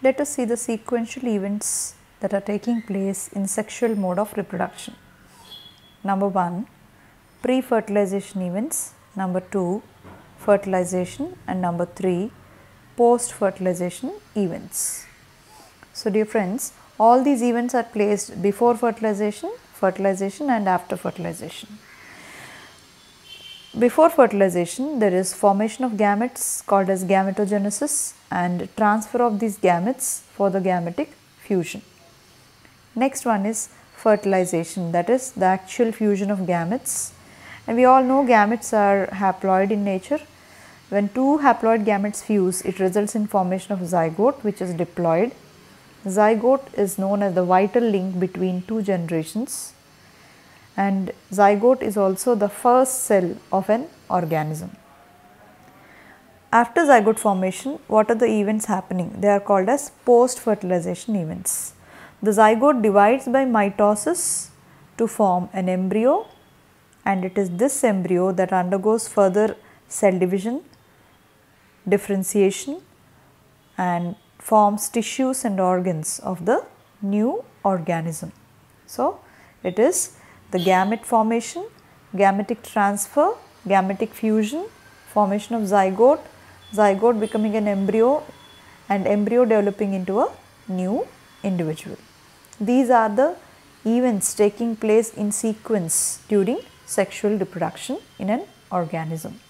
Let us see the sequential events that are taking place in sexual mode of reproduction. Number 1 pre-fertilization events, number 2 fertilization and number 3 post fertilization events. So, dear friends all these events are placed before fertilization, fertilization and after fertilization. Before fertilization there is formation of gametes called as gametogenesis and transfer of these gametes for the gametic fusion. Next one is fertilization that is the actual fusion of gametes and we all know gametes are haploid in nature. When two haploid gametes fuse it results in formation of zygote which is diploid. Zygote is known as the vital link between two generations and zygote is also the first cell of an organism. After zygote formation, what are the events happening? They are called as post fertilization events. The zygote divides by mitosis to form an embryo and it is this embryo that undergoes further cell division, differentiation and forms tissues and organs of the new organism. So, it is the gamete formation, gametic transfer, gametic fusion, formation of zygote, zygote becoming an embryo and embryo developing into a new individual. These are the events taking place in sequence during sexual reproduction in an organism.